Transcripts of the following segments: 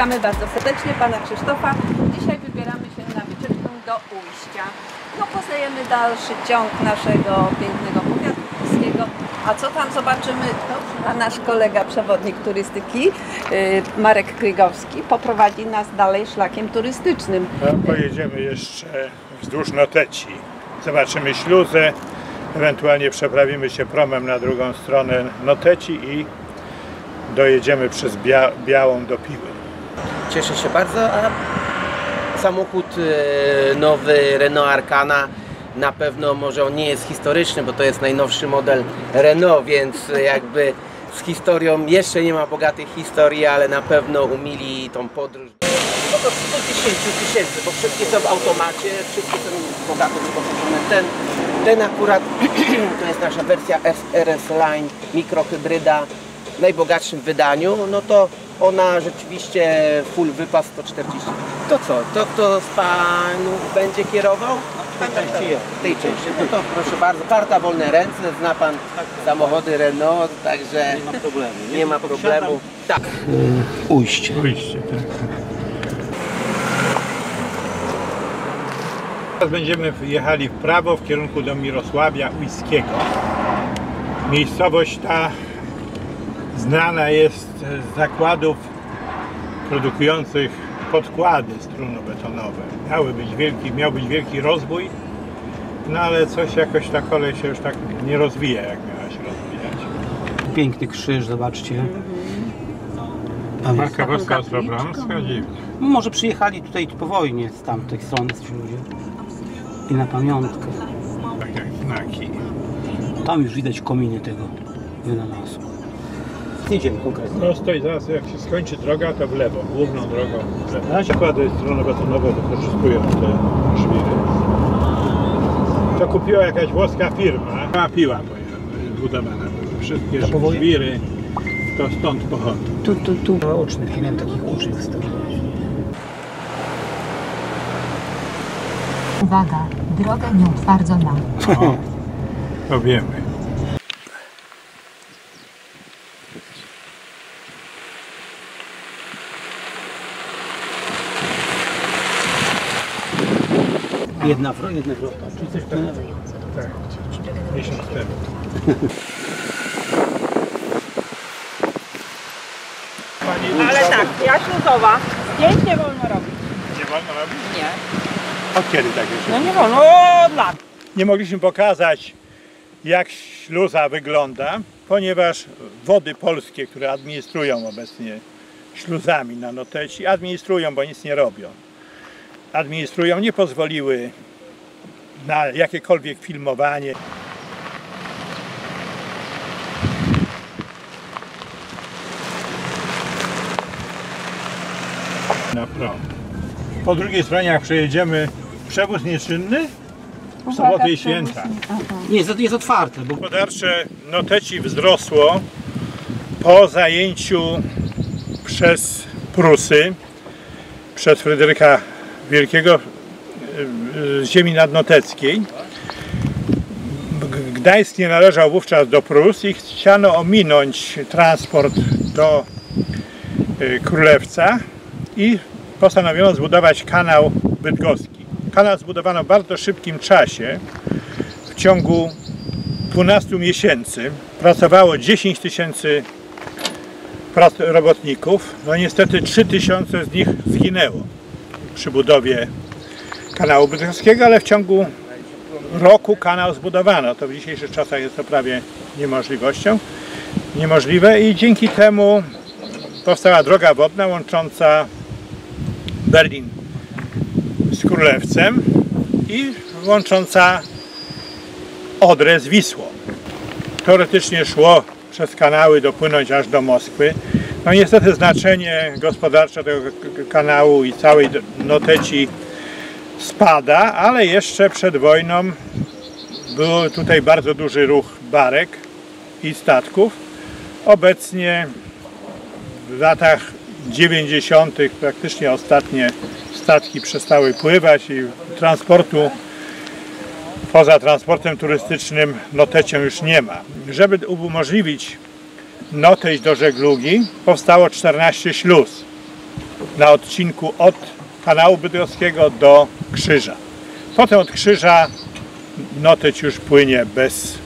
Witamy bardzo serdecznie pana Krzysztofa. Dzisiaj wybieramy się na wycieczkę do Ujścia. No poznajemy dalszy ciąg naszego pięknego powiatu polskiego. A co tam zobaczymy? To a nasz kolega przewodnik turystyki yy, Marek Krygowski poprowadzi nas dalej szlakiem turystycznym. No, pojedziemy jeszcze wzdłuż Noteci. Zobaczymy śluzę, ewentualnie przeprawimy się promem na drugą stronę Noteci i dojedziemy przez Bia Białą do Piły. Cieszę się bardzo, a samochód e, nowy Renault Arcana na pewno może on nie jest historyczny, bo to jest najnowszy model Renault, więc jakby z historią jeszcze nie ma bogatej historii, ale na pewno umili tą podróż. Około 110 tysięcy, bo wszystkie są w automacie, wszystkie są bogato wyposażone. Ten, ten akurat to jest nasza wersja RS Line mikrohybryda w najbogatszym wydaniu, no to ona rzeczywiście full wypas 140. To co, to kto z panów będzie kierował? Tej części W tej części. No to proszę bardzo, karta wolne ręce, zna pan samochody Renault, także nie ma problemu. Nie ma problemu. Tak. Ujście. Pójście, tak. Teraz będziemy jechali w prawo w kierunku do Mirosławia Ujskiego. Miejscowość ta znana jest z zakładów produkujących podkłady strunobetonowe. Miały być wielki, miał być wielki rozwój, no ale coś jakoś ta kolej się już tak nie rozwija, jak miała się rozwijać. Piękny krzyż, zobaczcie. Tam jest. Marka Boska Ostrobrąska, dziwne. Może przyjechali tutaj po wojnie z tamtej strony ci ludzie. I na pamiątkę. Tak jak znaki. Tam już widać kominy tego wynalazku. Jedziemy konkretnie. Prosto i zaraz jak się skończy droga, to w lewo, główną drogą w lewo. Zakłady strunobetonowe wykorzystują te żwiry. To kupiła jakaś włoska firma. A piła budowana. Wszystkie żwiry to stąd pochodzą. Tu, tu, tu. Ucznych, nie miałem takich uczniów wstawiać. Uwaga, droga nieutwardzona. O, to wiemy. Jedna wrota, jedna wrota. Czyli coś płynęło. Tak, miesiąc temu. Ale tak, ja śluzowa. Zdjęć nie wolno robić. nie wolno robić? Nie. Od kiedy tak już? No nie wolno, od lat. Nie mogliśmy pokazać, jak śluza wygląda, ponieważ wody polskie, które administrują obecnie śluzami na Noteci, administrują, bo nic nie robią. Administrują, nie pozwoliły na jakiekolwiek filmowanie. Na prom. Po drugiej stronie, jak przejedziemy, przewóz nieczynny, w sobotę i święta. Nie, jest, jest otwarte, bo Gospodarcze Noteci wzrosło po zajęciu przez Prusy, przez Fryderyka Wielkiego y, y, ziemi nadnoteckiej. Gdańsk nie należał wówczas do Prus i chciano ominąć transport do y, Królewca i postanowiono zbudować kanał bydgoski. Kanał zbudowano w bardzo szybkim czasie. W ciągu 12 miesięcy pracowało 10 tysięcy robotników. No niestety 3 tysiące z nich zginęło przy budowie kanału bydgoskiego, ale w ciągu roku kanał zbudowano. To w dzisiejszych czasach jest to prawie niemożliwością. Niemożliwe i dzięki temu powstała droga wodna łącząca Berlin z Królewcem i łącząca Odrę z Wisłą. Teoretycznie szło przez kanały dopłynąć aż do Moskwy. No niestety znaczenie gospodarcze tego kanału i całej Noteci spada, ale jeszcze przed wojną był tutaj bardzo duży ruch barek i statków. Obecnie w latach 90. praktycznie ostatnie statki przestały pływać i transportu poza transportem turystycznym Notecią już nie ma. Żeby umożliwić Noteć do żeglugi powstało 14 śluz. na odcinku od kanału bydgoskiego do Krzyża. Potem od Krzyża Noteć już płynie bez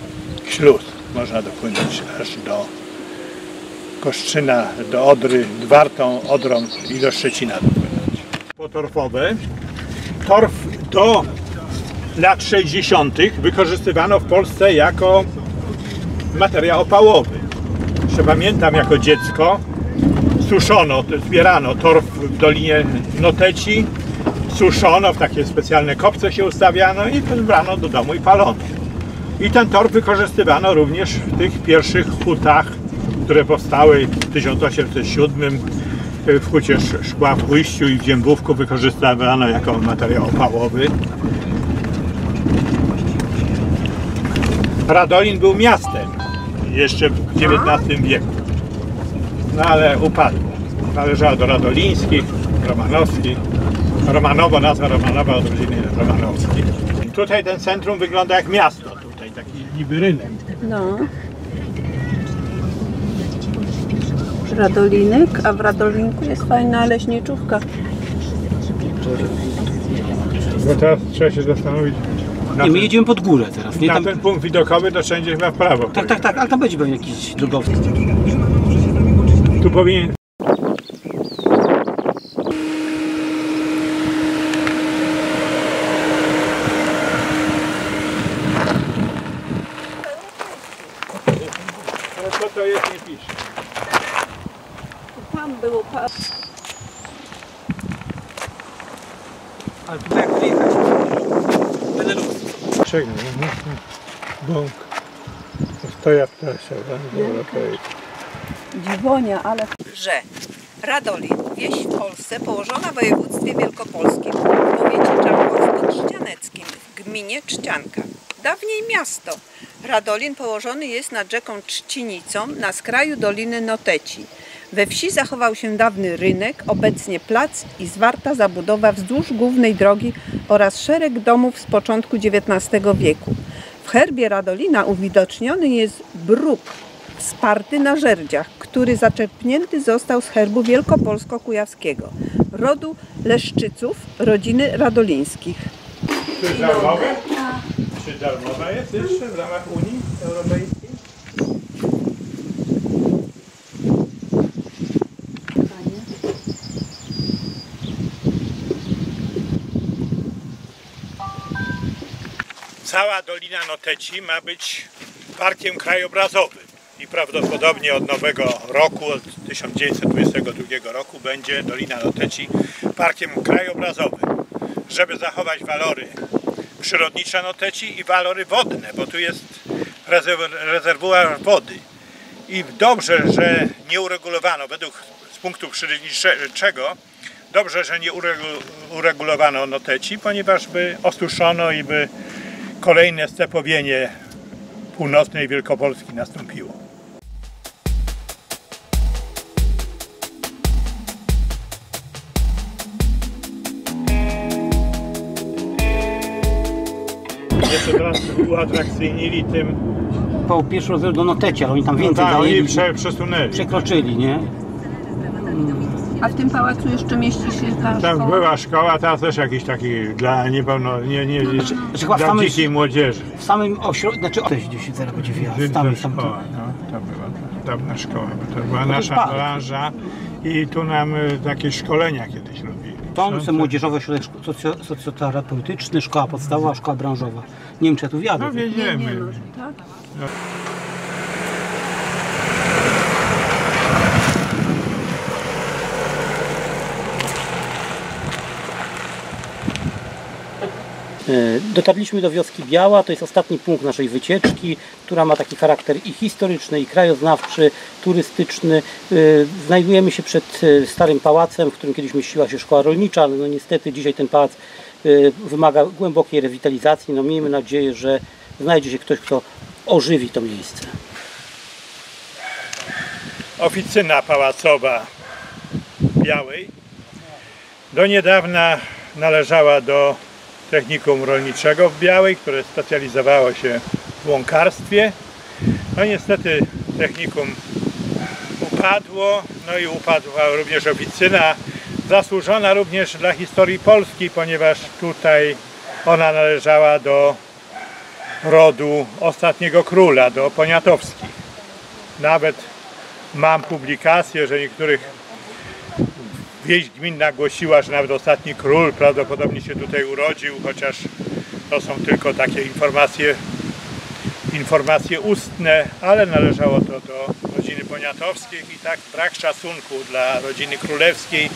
śluz. Można dopłynąć aż do Koszczyna, do Odry, Wartą, Odrą i do Szczecina dopłynąć. Potorfowe. Torf do lat 60. wykorzystywano w Polsce jako materiał opałowy. Jeszcze pamiętam jako dziecko suszono, zbierano torf w Dolinie Noteci, suszono, w takie specjalne kopce się ustawiano i brano do domu i palono. I ten torf wykorzystywano również w tych pierwszych hutach, które powstały w 1807 w hucie Sz- szkła w Ujściu i w Dziębówku wykorzystywano jako materiał opałowy. Radolin był miastem jeszcze w XIX wieku. No ale upadło. Należało do Radolińskich, Romanowskich. Romanowo, nazwa Romanowa od rodziny Romanowskich. Tutaj ten centrum wygląda jak miasto, tutaj taki niby rynek. No. Radolinek, a w Radolinku jest fajna leśniczówka. Bo teraz trzeba się zastanowić. Na, Nie, my ten, jedziemy pod górę teraz, nie? na Tam, ten punkt widokowy to wszędzie chyba w prawo. tak, tak, tak, ale tam będzie pewnie jakiś drogowskaz. Tu powinien. Ale co to jest, nie pisze. Tam było pa- Ale tutaj jak wyjechać? Benelux. Czego? Bąk. Stoja ptasia, Europejska. Dziwonia, ale... Że Radolin, wieś w Polsce położona w województwie wielkopolskim, w powiecie czarnkowsko-trzcianeckim, w gminie Trzcianka. Dawniej miasto. Radolin położony jest nad rzeką Trzcinicą na skraju Doliny Noteci. We wsi zachował się dawny rynek, obecnie plac i zwarta zabudowa wzdłuż głównej drogi oraz szereg domów z początku XIX wieku. W herbie Radolina uwidoczniony jest bruk wsparty na żerdziach, który zaczerpnięty został z herbu wielkopolsko-kujawskiego, rodu Leszczyców, rodziny Radolińskich. Czy darmowe? Czy darmowa jest jeszcze w ramach Unii Europejskiej? Cała Dolina Noteci ma być parkiem krajobrazowym i prawdopodobnie od nowego roku, od 1922 roku będzie Dolina Noteci parkiem krajobrazowym, żeby zachować walory przyrodnicze Noteci i walory wodne, bo tu jest rezerw- rezerwuar wody. I dobrze, że nie uregulowano, według z punktu przyrodniczego, dobrze, że nie uregu- uregulowano Noteci, ponieważ by osuszono i by kolejne stepowienie północnej Wielkopolski nastąpiło. Jeszcze teraz uatrakcyjnili tym, Po pierwszy rozdział do Noteci, ale oni tam no więcej tak, oni zajęli, prze, przesunęli. przekroczyli, nie? A w tym pałacu jeszcze mieści się ta Tam szkoła? była szkoła, teraz też jakiś taki dla niepełno, nie, nie, nie Znaczy, chyba w dla samej- dzikiej młodzieży. W samym ośrodku, znaczy o, też gdzieś zaraz będzie wjazd, Ta tam jest tam, szkoła, no, to była ta dawna szkoła, bo to była nasza park. branża i tu nam y, takie szkolenia kiedyś robili. Tam No, są młodzieżowy ośrodek szko- socjo, socjoterapeutyczny, szkoła podstawowa, szkoła branżowa. Nie wiem czy ja tu wjadę. No Nie, nie, wiedziemy. no, tak? Dotarliśmy do wioski Biała, to jest ostatni punkt naszej wycieczki, która ma taki charakter i historyczny, i krajoznawczy, turystyczny. E, Znajdujemy się przed e, starym pałacem, w którym kiedyś mieściła się szkoła rolnicza, ale no niestety dzisiaj ten pałac e, wymaga głębokiej rewitalizacji. No miejmy nadzieję, że znajdzie się ktoś, kto ożywi to miejsce. Oficyna pałacowa Białej do niedawna należała do technikum rolniczego w Białej, które specjalizowało się w łąkarstwie. No niestety technikum upadło, no i upadła również oficyna. zasłużona również dla historii Polski, ponieważ tutaj ona należała do rodu ostatniego króla, do Poniatowskich. Nawet mam publikację, że niektórych wieść gminna głosiła, że nawet ostatni król prawdopodobnie się tutaj urodził, chociaż to są tylko takie informacje, informacje ustne, ale należało to do rodziny Poniatowskich i tak brak szacunku dla rodziny królewskiej.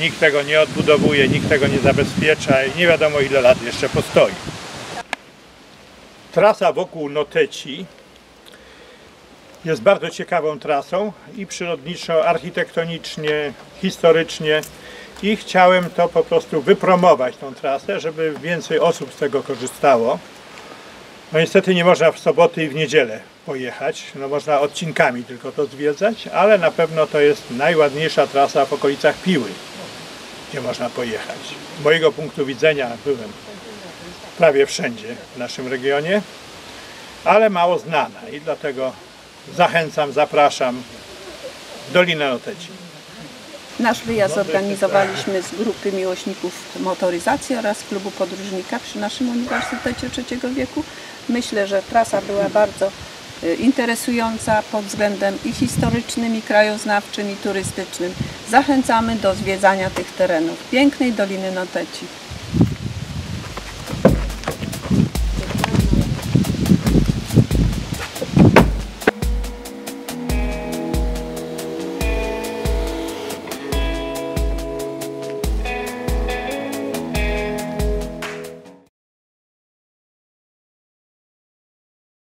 Nikt tego nie odbudowuje, nikt tego nie zabezpiecza i nie wiadomo ile lat jeszcze postoi. Trasa wokół Noteci jest bardzo ciekawą trasą i przyrodniczo, architektonicznie, historycznie i chciałem to po prostu wypromować tą trasę, żeby więcej osób z tego korzystało. No niestety nie można w soboty i w niedzielę pojechać, no można odcinkami tylko to zwiedzać, ale na pewno to jest najładniejsza trasa w okolicach Piły, gdzie można pojechać. Z mojego punktu widzenia byłem prawie wszędzie w naszym regionie, ale mało znana i dlatego zachęcam, zapraszam Dolina Noteci. Nasz wyjazd zorganizowaliśmy z grupy miłośników motoryzacji oraz klubu podróżnika przy naszym Uniwersytecie Trzeciego Wieku. Myślę, że trasa była bardzo y, interesująca pod względem i historycznym, i krajoznawczym, i turystycznym. Zachęcamy do zwiedzania tych terenów pięknej Doliny Noteci.